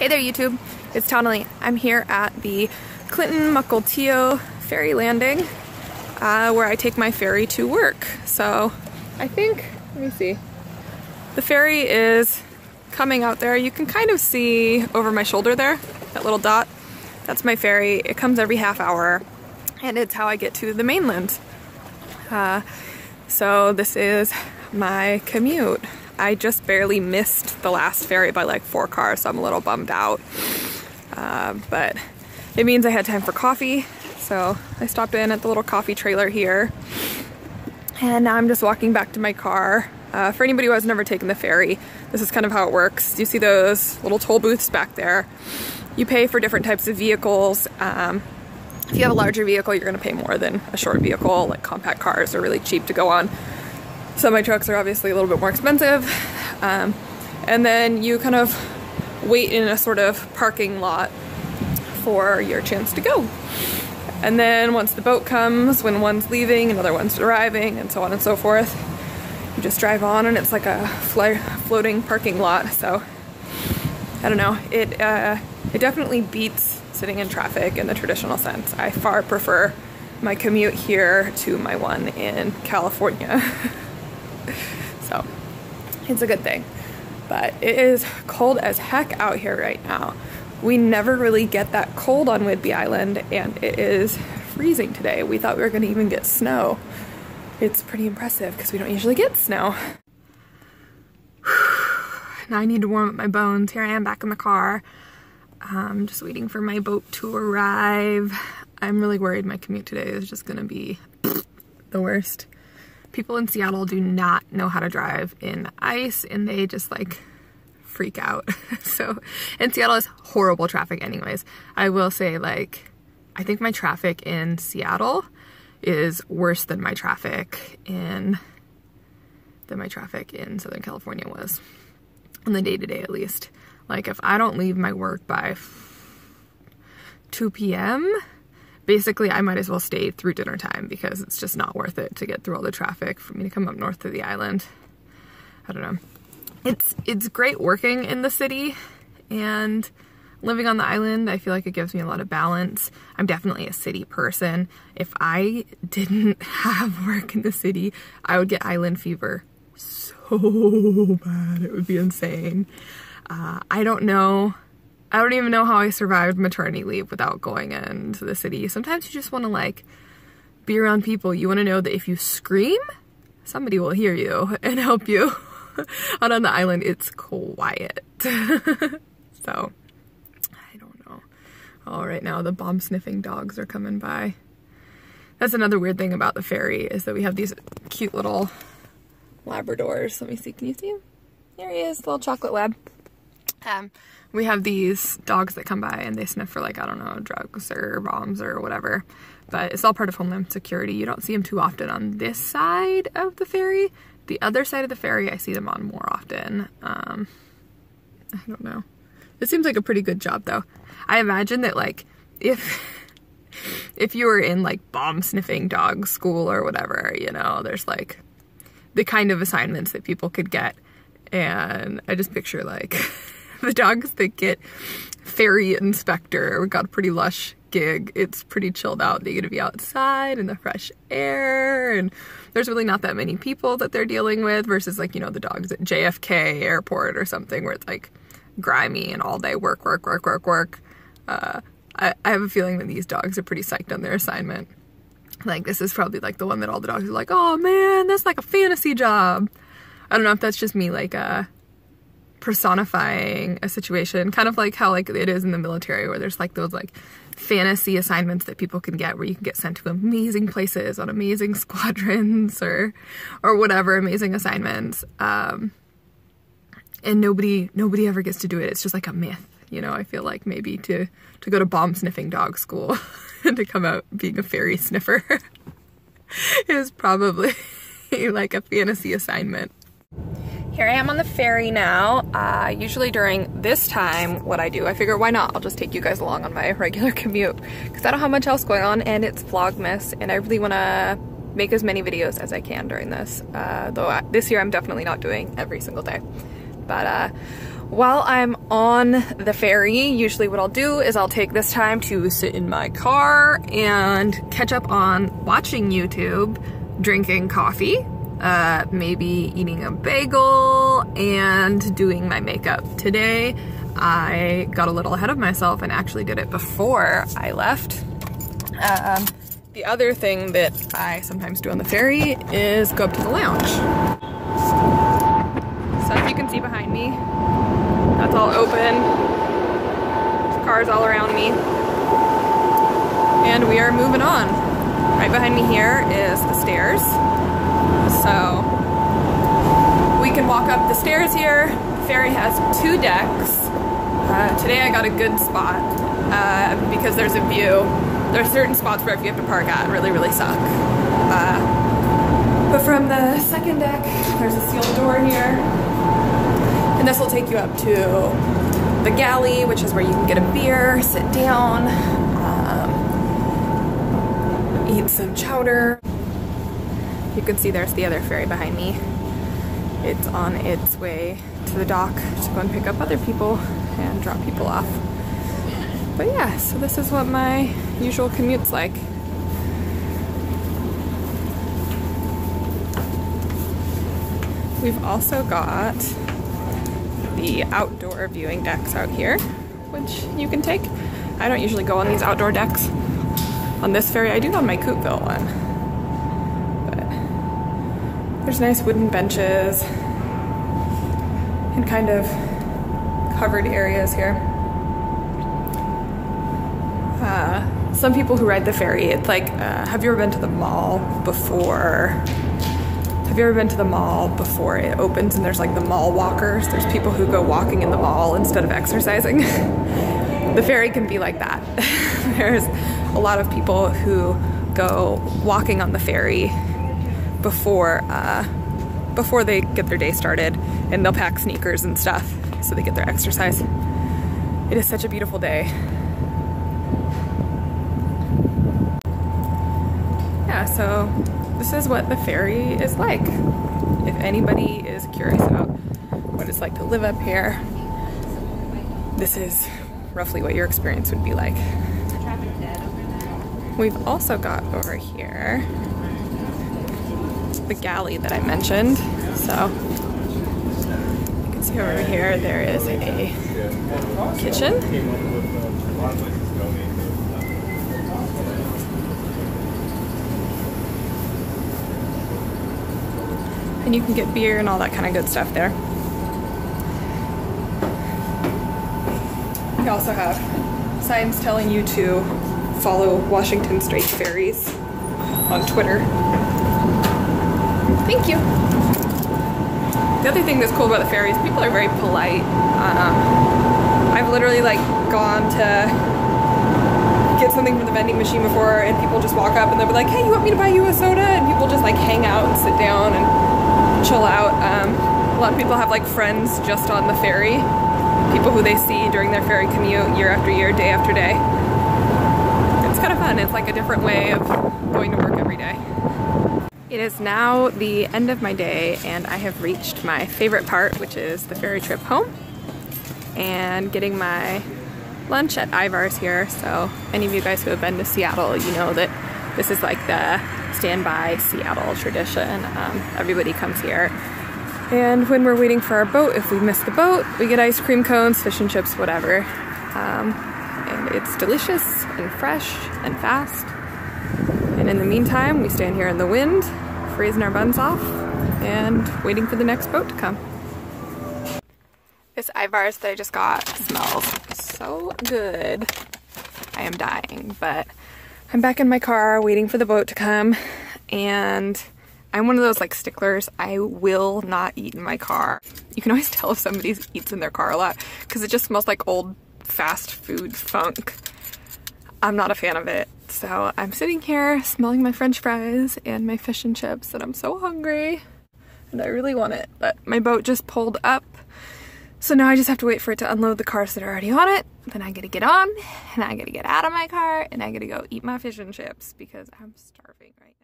Hey there YouTube, it's Tonneli. I'm here at the Clinton Mukilteo ferry landing uh, where I take my ferry to work. So I think, let me see, the ferry is coming out there. You can kind of see over my shoulder there, that little dot. That's my ferry. It comes every half hour and it's how I get to the mainland. Uh, so this is my commute. I just barely missed the last ferry by like four cars, so I'm a little bummed out. Uh, but it means I had time for coffee, so I stopped in at the little coffee trailer here. And now I'm just walking back to my car. Uh, for anybody who has never taken the ferry, this is kind of how it works. You see those little toll booths back there. You pay for different types of vehicles. Um, if you have a larger vehicle, you're gonna pay more than a short vehicle, like compact cars are really cheap to go on. Semi trucks are obviously a little bit more expensive. Um, and then you kind of wait in a sort of parking lot for your chance to go. And then once the boat comes, when one's leaving, another one's arriving, and so on and so forth, you just drive on and it's like a floating parking lot. So I don't know, it, uh, it definitely beats sitting in traffic in the traditional sense. I far prefer my commute here to my one in California. it's a good thing. But it is cold as heck out here right now. We never really get that cold on Whidbey Island and it is freezing today. We thought we were gonna even get snow. It's pretty impressive because we don't usually get snow. now I need to warm up my bones. Here I am back in the car. I'm just waiting for my boat to arrive. I'm really worried my commute today is just gonna be the worst. People in Seattle do not know how to drive in ice and they just like freak out. so, and Seattle is horrible traffic anyways. I will say like, I think my traffic in Seattle is worse than my traffic in, than my traffic in Southern California was. On the day to day at least. Like if I don't leave my work by 2 p.m., basically I might as well stay through dinner time because it's just not worth it to get through all the traffic for me to come up north to the island. I don't know. It's it's great working in the city and living on the island, I feel like it gives me a lot of balance. I'm definitely a city person. If I didn't have work in the city, I would get island fever so bad. It would be insane. Uh, I don't know. I don't even know how I survived maternity leave without going into the city. Sometimes you just want to like be around people. You want to know that if you scream, somebody will hear you and help you. Out on the island, it's quiet. so, I don't know. Oh, right now the bomb sniffing dogs are coming by. That's another weird thing about the ferry is that we have these cute little Labradors. Let me see, can you see him? There he is, little chocolate lab. Um, we have these dogs that come by and they sniff for like, I don't know, drugs or bombs or whatever. But it's all part of Homeland Security. You don't see them too often on this side of the ferry. The other side of the ferry, I see them on more often. Um, I don't know. It seems like a pretty good job though. I imagine that like, if, if you were in like bomb sniffing dog school or whatever, you know, there's like the kind of assignments that people could get. And I just picture like, the dogs that get ferry inspector. Got a pretty lush gig. It's pretty chilled out. They get to be outside in the fresh air and there's really not that many people that they're dealing with versus like, you know, the dogs at JFK airport or something where it's like grimy and all day work, work, work, work, work. Uh, I, I have a feeling that these dogs are pretty psyched on their assignment. Like this is probably like the one that all the dogs are like, oh man, that's like a fantasy job. I don't know if that's just me like uh personifying a situation kind of like how like it is in the military where there's like those like fantasy assignments that people can get where you can get sent to amazing places on amazing squadrons or or whatever amazing assignments um and nobody nobody ever gets to do it. It's just like a myth you know? I feel like maybe to to go to bomb sniffing dog school and to come out being a ferry sniffer is probably like a fantasy assignment here I am on the ferry now. Uh, usually during this time, what I do, I figure why not? I'll just take you guys along on my regular commute because I don't have much else going on and it's Vlogmas and I really want to make as many videos as I can during this. Uh, though I, this year I'm definitely not doing every single day. But uh, While I'm on the ferry, usually what I'll do is I'll take this time to sit in my car and catch up on watching YouTube, drinking coffee, uh, maybe eating a bagel, and doing my makeup. Today, I got a little ahead of myself and actually did it before I left. Um, the other thing that I sometimes do on the ferry is go up to the lounge. So if you can see behind me, that's all open. cars all around me. And we are moving on. Right behind me here is the stairs. So we can walk up the stairs here. The ferry has two decks. Uh, today I got a good spot uh, because there's a view. There are certain spots where if you have to park at really, really suck. Uh, but from the second deck, there's a sealed door here. And this will take you up to the galley, which is where you can get a beer, sit down, um, eat some chowder. You can see there's the other ferry behind me. It's on its way to the dock to go and pick up other people and drop people off. But yeah, so this is what my usual commute's like. We've also got the outdoor viewing decks out here, which you can take. I don't usually go on these outdoor decks. On this ferry, I do on my Coupeville one. There's nice wooden benches and kind of covered areas here. Uh, some people who ride the ferry, it's like, uh, have you ever been to the mall before have you ever been to the mall before it opens and there's like the mall walkers? There's people who go walking in the mall instead of exercising. the ferry can be like that. there's a lot of people who go walking on the ferry before uh, before they get their day started and they'll pack sneakers and stuff so they get their exercise. It is such a beautiful day. Yeah, so this is what the ferry is like. If anybody is curious about what it's like to live up here, this is roughly what your experience would be like. We've also got over here the galley that I mentioned. So you can see over here there is a kitchen and you can get beer and all that kind of good stuff there. We also have signs telling you to follow Washington State Ferries on Twitter. Thank you. The other thing that's cool about the ferries, people are very polite. Um, I've literally like gone to get something from the vending machine before and people just walk up and they'll be like, hey, you want me to buy you a soda? And people just like hang out and sit down and chill out. Um, a lot of people have like friends just on the ferry, people who they see during their ferry commute year after year, day after day. It's kind of fun. It's like a different way of going to work every day. It is now the end of my day and I have reached my favorite part, which is the ferry trip home and getting my lunch at Ivar's here. So any of you guys who have been to Seattle, you know that this is like the standby Seattle tradition. Um, everybody comes here. And when we're waiting for our boat, if we miss the boat, we get ice cream cones, fish and chips, whatever. Um, and it's delicious and fresh and fast. In the meantime, we stand here in the wind, freezing our buns off and waiting for the next boat to come. This Ivar's that I just got smells so good. I am dying, but I'm back in my car waiting for the boat to come and I'm one of those like sticklers. I will not eat in my car. You can always tell if somebody eats in their car a lot because it just smells like old fast food funk. I'm not a fan of it. So I'm sitting here smelling my french fries and my fish and chips and I'm so hungry and I really want it. But my boat just pulled up so now I just have to wait for it to unload the cars that are already on it. Then I gotta get on and I gotta get out of my car and I gotta go eat my fish and chips because I'm starving right